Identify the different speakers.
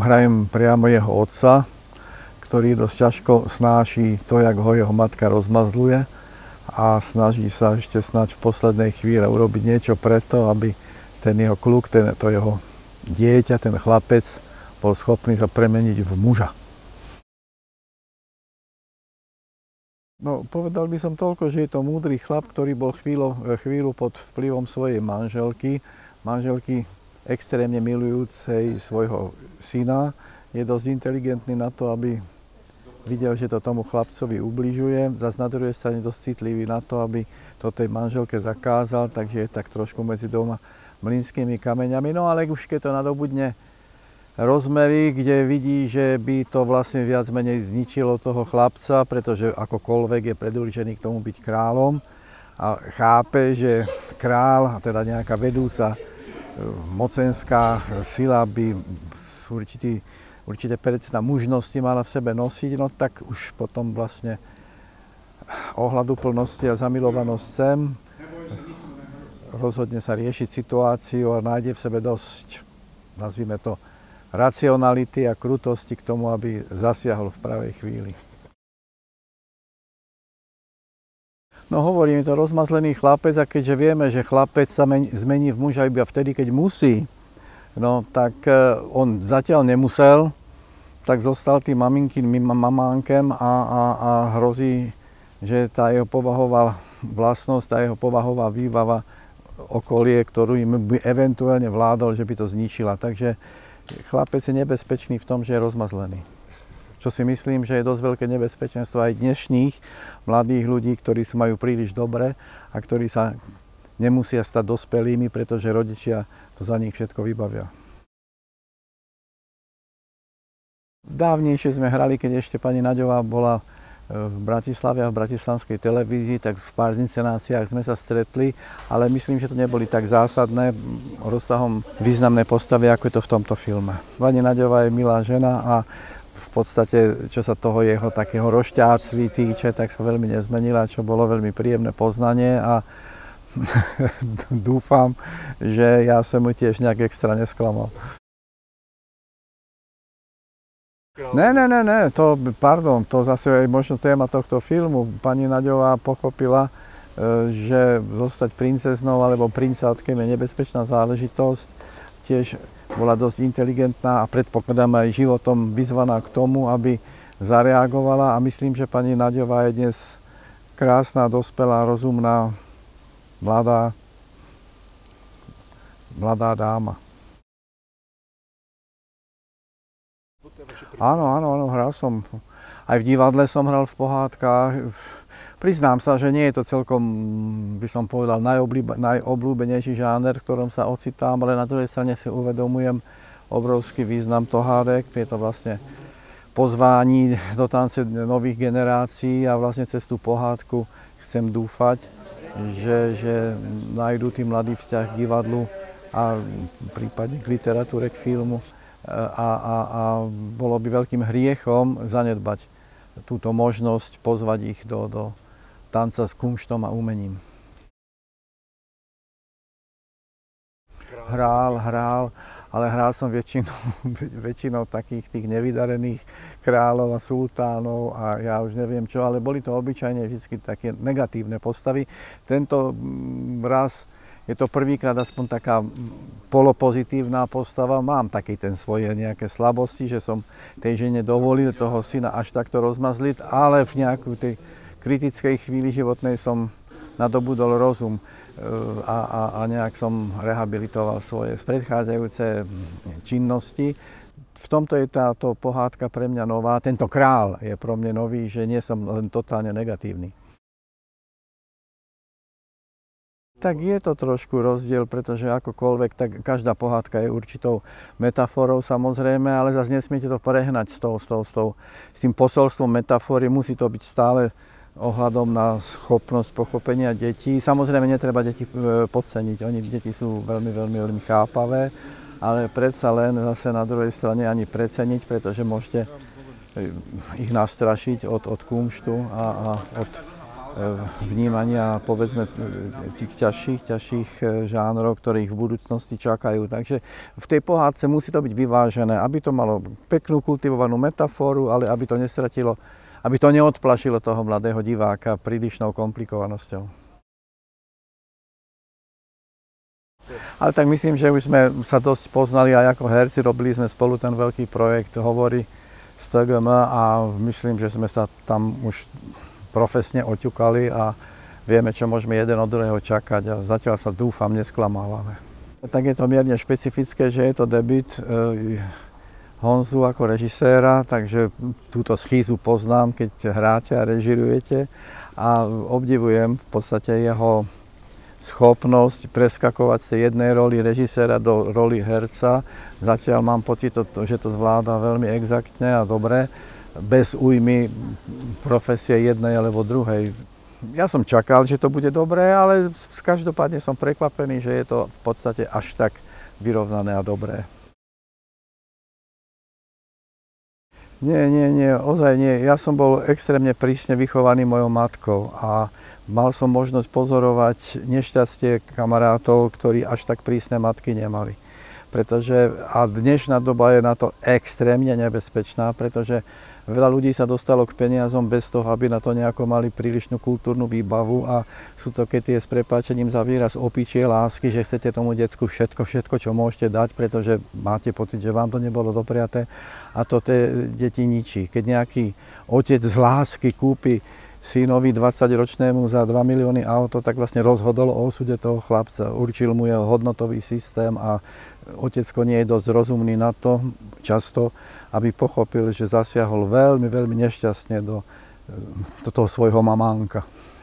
Speaker 1: hrajem priamo jeho otca, ktorý dosť ťažko snáši to, jak ho jeho matka rozmazluje a snaží sa ešte snáď v poslednej chvíle urobiť niečo preto, aby ten jeho kluk, ten, to jeho dieťa, ten chlapec bol schopný sa premeniť v muža. No, povedal by som toľko, že je to múdry chlap, ktorý bol chvíľu, chvíľu pod vplyvom svojej manželky, manželky extrémne milujúcej svojho syna. Je dosť inteligentný na to, aby videl, že to tomu chlapcovi ubližuje. Zas na druhej strane dosť citlivý na to, aby to tej manželke zakázal, takže je tak trošku medzi doma mlynskými kameňami. No ale už keď to nadobudne rozmery, kde vidí, že by to vlastne viac menej zničilo toho chlapca, pretože akokoľvek je predurčený k tomu byť kráľom a chápe, že král, teda nejaká vedúca mocenská sila by určitý určite percentá mužnosti mala v sebe nosiť, no tak už potom vlastne ohľadu plnosti a zamilovanosť sem rozhodne sa riešiť situáciu a nájde v sebe dosť, nazvime to, racionality a krutosti k tomu, aby zasiahol v pravej chvíli. No hovorím, je to rozmazlený chlapec a keďže vieme, že chlapec sa zmení v muža iba vtedy, keď musí, No tak e, on zatiaľ nemusel, tak zostal tým maminkým mamánkem a, a, a hrozí, že tá jeho povahová vlastnosť, tá jeho povahová výbava okolie, ktorú im by eventuálne vládol, že by to zničila. Takže chlapec je nebezpečný v tom, že je rozmazlený. Čo si myslím, že je dosť veľké nebezpečenstvo aj dnešných mladých ľudí, ktorí sa majú príliš dobre a ktorí sa nemusia stať dospelými, pretože rodičia to za nich všetko vybavia. Dávnejšie sme hrali, keď ešte pani Naďová bola e, v Bratislave a v bratislavskej televízii, tak v pár inscenáciách sme sa stretli, ale myslím, že to neboli tak zásadné rozsahom významné postavy, ako je to v tomto filme. Pani Naďová je milá žena a v podstate, čo sa toho jeho takého rošťáctví týče, tak sa veľmi nezmenila, čo bolo veľmi príjemné poznanie a dúfam, že ja som mu tiež nejak extra nesklamal. Ne, ne, ne, ne, to, pardon, to zase je možno téma tohto filmu. Pani Naďová pochopila, e, že zostať princeznou alebo princátkem je nebezpečná záležitosť. Tiež bola dosť inteligentná a predpokladám aj životom vyzvaná k tomu, aby zareagovala a myslím, že pani Naďová je dnes krásna, dospelá, rozumná mladá, mladá dáma. Áno, áno, áno, hral som. Aj v divadle som hral v pohádkach. Priznám sa, že nie je to celkom, by som povedal, najobľúbenejší žáner, v ktorom sa ocitám, ale na druhej strane si uvedomujem obrovský význam tohádek. Je to vlastne pozvání do tance nových generácií a vlastne cez tú pohádku chcem dúfať, že, že nájdú tí mladý vzťah k divadlu a prípadne k literatúre, k filmu. A, a, a bolo by veľkým hriechom zanedbať túto možnosť pozvať ich do, do tanca s kumštom a umením. Hrál, hrál ale hral som väčšinou, väčšinou takých tých nevydarených kráľov a sultánov a ja už neviem čo, ale boli to obyčajne vždy také negatívne postavy. Tento mm, raz je to prvýkrát aspoň taká mm, polopozitívna postava. Mám taký ten svoje nejaké slabosti, že som tej žene dovolil toho syna až takto rozmazliť, ale v nejakej tej kritickej chvíli životnej som nadobudol rozum a, a, a nejak som rehabilitoval svoje predchádzajúce činnosti. V tomto je táto pohádka pre mňa nová. Tento král je pro mňa nový, že nie som len totálne negatívny. Tak je to trošku rozdiel, pretože akokoľvek, tak každá pohádka je určitou metaforou samozrejme, ale zase nesmiete to prehnať s, tou, s, tou, s, tou, s tým posolstvom metafory. Musí to byť stále ohľadom na schopnosť pochopenia detí. Samozrejme, netreba deti e, podceniť. Oni, deti sú veľmi, veľmi, veľmi chápavé, ale predsa len zase na druhej strane ani preceniť, pretože môžete e, ich nastrašiť od, od kumštu a, a od vnímania povedzme tých ťažších, ťažších žánrov, ktorých v budúcnosti čakajú. Takže v tej pohádce musí to byť vyvážené, aby to malo peknú kultivovanú metaforu, ale aby to nestratilo, aby to neodplašilo toho mladého diváka prílišnou komplikovanosťou. Ale tak myslím, že už sme sa dosť poznali aj ako herci, robili sme spolu ten veľký projekt Hovory z TGM a myslím, že sme sa tam už profesne oťukali a vieme, čo môžeme jeden od druhého čakať a zatiaľ sa dúfam, nesklamávame. Tak je to mierne špecifické, že je to debut eh, Honzu ako režiséra, takže túto schýzu poznám, keď hráte a režirujete a obdivujem v podstate jeho schopnosť preskakovať z jednej roli režiséra do roli herca. Zatiaľ mám pocit, že to zvláda veľmi exaktne a dobre, bez újmy profesie jednej alebo druhej. Ja som čakal, že to bude dobré, ale každopádne som prekvapený, že je to v podstate až tak vyrovnané a dobré. Nie, nie, nie, ozaj nie. Ja som bol extrémne prísne vychovaný mojou matkou a mal som možnosť pozorovať nešťastie kamarátov, ktorí až tak prísne matky nemali. Pretože, a dnešná doba je na to extrémne nebezpečná, pretože Veľa ľudí sa dostalo k peniazom bez toho, aby na to nejako mali prílišnú kultúrnu výbavu a sú to, keď je s prepáčením za výraz opičie lásky, že chcete tomu decku všetko, všetko, čo môžete dať, pretože máte pocit, že vám to nebolo dopriaté a to tie deti ničí. Keď nejaký otec z lásky kúpi synovi 20-ročnému za 2 milióny auto, tak vlastne rozhodol o osude toho chlapca, určil mu jeho hodnotový systém a otecko nie je dosť rozumný na to často, aby pochopil, že zasiahol veľmi, veľmi nešťastne do, do toho svojho mamánka.